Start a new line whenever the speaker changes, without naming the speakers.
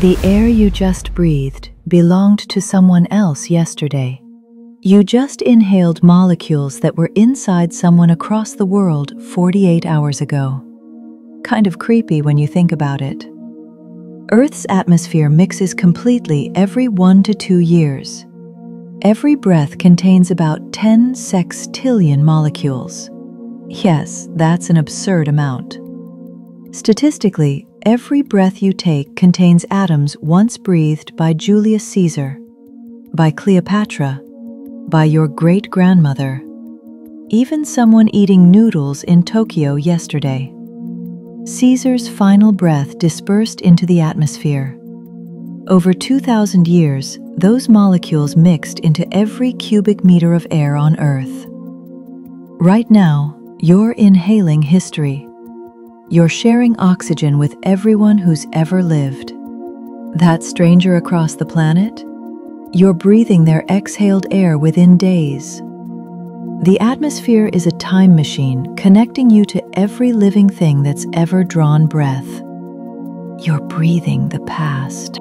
The air you just breathed belonged to someone else yesterday. You just inhaled molecules that were inside someone across the world 48 hours ago. Kind of creepy when you think about it. Earth's atmosphere mixes completely every one to two years. Every breath contains about 10 sextillion molecules. Yes, that's an absurd amount. Statistically, every breath you take contains atoms once breathed by Julius Caesar, by Cleopatra, by your great grandmother, even someone eating noodles in Tokyo yesterday. Caesar's final breath dispersed into the atmosphere. Over 2,000 years, those molecules mixed into every cubic meter of air on Earth. Right now, you're inhaling history. You're sharing oxygen with everyone who's ever lived. That stranger across the planet? You're breathing their exhaled air within days. The atmosphere is a time machine connecting you to every living thing that's ever drawn breath. You're breathing the past.